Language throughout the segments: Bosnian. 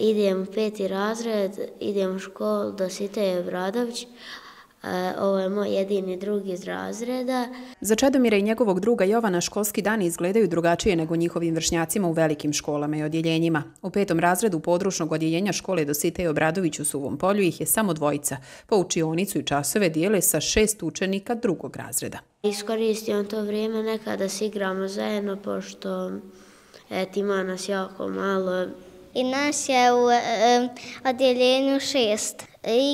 Idem u peti razred, idem u školu do Siteje Bradović, Ovo je moj jedini drugi iz razreda. Za Čedomira i njegovog druga Jovana školski dani izgledaju drugačije nego njihovim vršnjacima u velikim školama i odjeljenjima. U petom razredu područnog odjeljenja škole do Site Obradović u Suvom polju ih je samo dvojica. Po učionicu i časove dijele sa šest učenika drugog razreda. Iskoristio to vrijeme nekada se igramo zajedno, pošto et, ima nas jako malo. I nas je u e, odjeljenju šest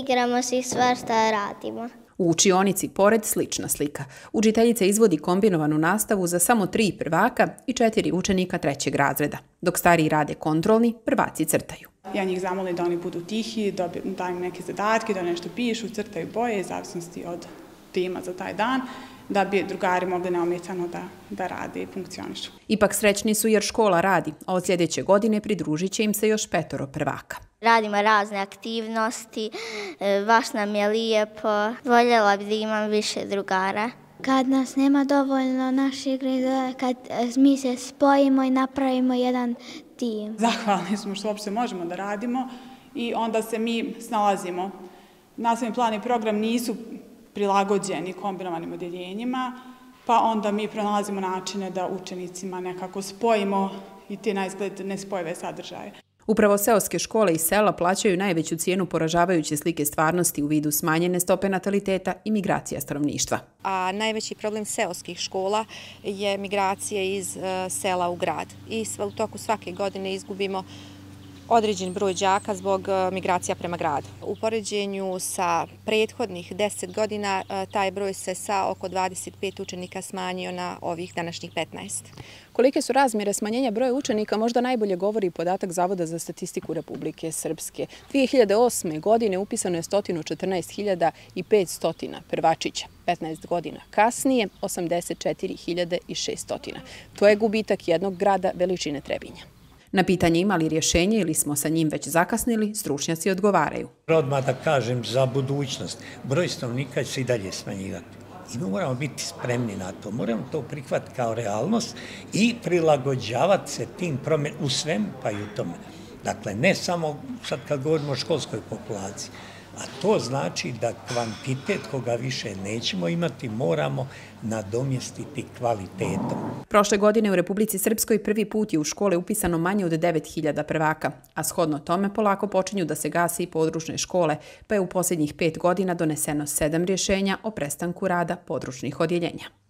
igramo se i sva šta radimo. U učionici, pored slična slika, učiteljica izvodi kombinovanu nastavu za samo tri prvaka i četiri učenika trećeg razreda. Dok stariji rade kontrolni, prvaci crtaju. Ja njih zamolim da oni budu tihi, da im neke zadatke, da nešto pišu, crtaju boje, zavisnosti od tema za taj dan da bi drugari mogli neometano da, da rade i funkcionišu. Ipak srećni su jer škola radi, a od sljedeće godine pridružit će im se još petoro prvaka. Radimo razne aktivnosti, e, baš nam je lijepo, voljela bi da imam više drugara. Kad nas nema dovoljno naše igre, kad e, mi se spojimo i napravimo jedan tim. Zahvalni smo što uopšte možemo da radimo i onda se mi snalazimo. Nastavni plan i program nisu prilagođeni kombinovanim odjeljenjima, pa onda mi pronalazimo načine da učenicima nekako spojimo i te najzgled nespojive sadržaje. Upravo seoske škole i sela plaćaju najveću cijenu poražavajuće slike stvarnosti u vidu smanjene stope nataliteta i migracija stanovništva. A najveći problem seoskih škola je migracija iz e, sela u grad. I u toku svake godine izgubimo određen broj džaka zbog e, migracija prema gradu. U poređenju sa prethodnih 10 godina e, taj broj se sa oko 25 učenika smanjio na ovih današnjih 15. Kolike su razmjere smanjenja broja učenika možda najbolje govori podatak Zavoda za statistiku Republike Srpske. 2008. godine upisano je 114.500 prvačića. 15 godina kasnije 84.600. To je gubitak jednog grada veličine Trebinja. Na pitanje imali rješenje ili smo sa njim već zakasnili, stručnjaci odgovaraju. Odmah da kažem za budućnost, broj stanovnika će se i dalje smanjivati. I mi moramo biti spremni na to, moramo to prihvatiti kao realnost i prilagođavati se tim promjenama u svem, pa i u tome. Dakle, ne samo sad kad govorimo o školskoj populaciji, a to znači da kvantitet koga više nećemo imati, moramo nadomjestiti kvalitetom. Prošle godine u Republici Srpskoj prvi put je u škole upisano manje od 9000 prvaka, a shodno tome polako počinju da se gasi i područne škole, pa je u posljednjih pet godina doneseno sedam rješenja o prestanku rada područnih odjeljenja.